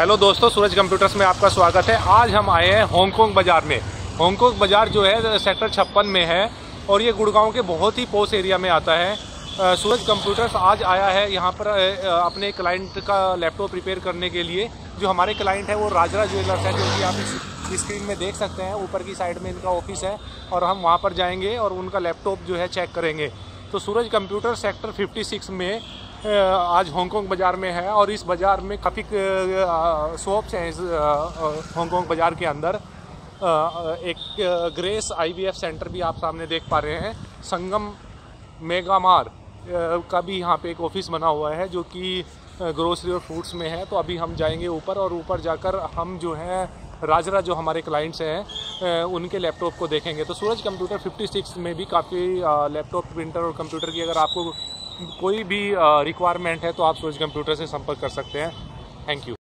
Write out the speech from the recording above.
Hello दोस्तों, सूरज computers में आपका स्वागत है। आज हम आए हैं हांगकांग बाज़ार में। हांगकांग बाज़ार जो है, सेक्टर छप्पन में है और ये गुड़गांव के बहुत ही पोस्ट एरिया में आता है। सूरज कंप्यूटर्स आज आया है यहाँ पर अपने क्लाइंट का लैपटॉप रिपेयर करने के लिए। जो हमारे क्लाइंट है वो राजरा ज्वेलर्स है, जो कि आप स्क्रीन में देख सकते हैं। ऊपर की साइड में इनका ऑफ़िस है और हम वहाँ पर जाएँगे और उनका लैपटॉप जो है चेक करेंगे। तो सूरज कंप्यूटर सेक्टर 56 में आज हांगकांग बाज़ार में है और इस बाज़ार में काफ़ी शॉप्स हैं हांगकांग बाज़ार के अंदर। एक ग्रेस आईवीएफ सेंटर भी आप सामने देख पा रहे हैं। संगम मेगामार का भी यहाँ पे एक ऑफ़िस बना हुआ है जो कि ग्रोसरी और फ्रूट्स में है। तो अभी हम जाएँगे ऊपर और ऊपर जाकर हम जो है, राजरा जो हमारे क्लाइंट्स हैं उनके लैपटॉप को देखेंगे। तो सूरज कंप्यूटर 56 में भी काफ़ी लैपटॉप प्रिंटर और कंप्यूटर की अगर आपको कोई भी रिक्वायरमेंट है तो आप सूरज कंप्यूटर से संपर्क कर सकते हैं। Thank you